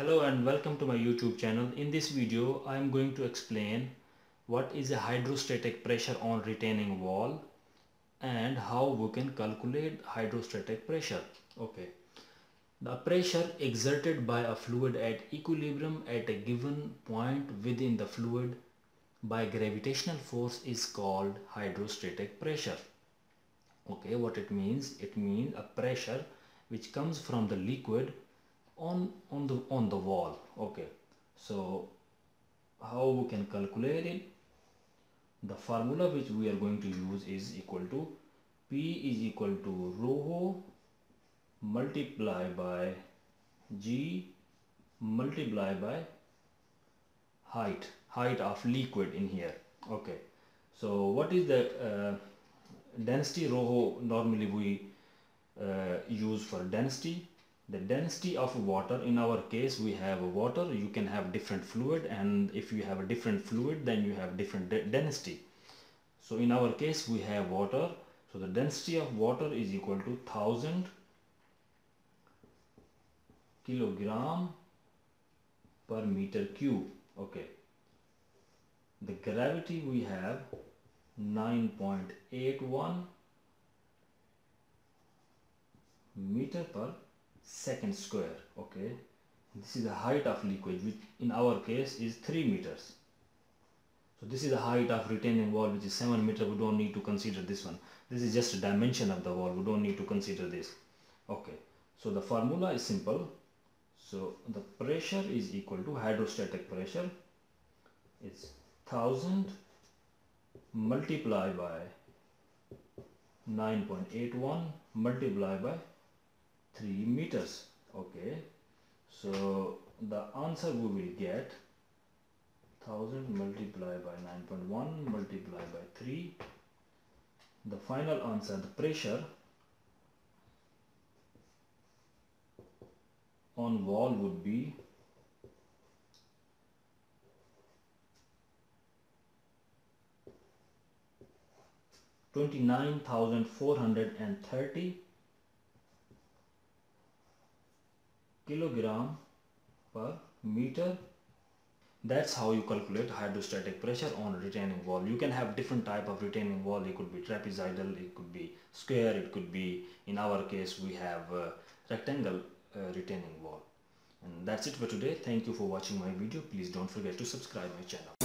Hello and welcome to my YouTube channel. In this video I am going to explain what is a hydrostatic pressure on retaining wall and how we can calculate hydrostatic pressure. Okay. The pressure exerted by a fluid at equilibrium at a given point within the fluid by gravitational force is called hydrostatic pressure. Okay, what it means? It means a pressure which comes from the liquid on on the on the wall. Okay. So how we can calculate it? The formula which we are going to use is equal to p is equal to rho multiply by g multiply by height height of liquid in here. Okay. So what is the uh, density rho normally we uh, use for density the density of water. In our case we have water. You can have different fluid and if you have a different fluid then you have different density. So in our case we have water. So the density of water is equal to 1000 kilogram per meter cube. Okay. The gravity we have 9.81 meter per second square okay? This is the height of liquid which in our case is 3 meters. So this is the height of retaining wall which is 7 meter. We don't need to consider this one. This is just a dimension of the wall. We don't need to consider this. Okay. So the formula is simple. So the pressure is equal to hydrostatic pressure. It's 1000 multiplied by 9.81 multiplied by 3 meters okay? So the answer we will get 1000 multiplied by 9.1 multiplied by 3 the final answer the pressure on wall would be 29,430 kilogram per meter. That's how you calculate hydrostatic pressure on retaining wall. You can have different type of retaining wall. It could be trapezoidal it could be square it could be in our case we have rectangle uh, retaining wall. And that's it for today. Thank you for watching my video. Please don't forget to subscribe my channel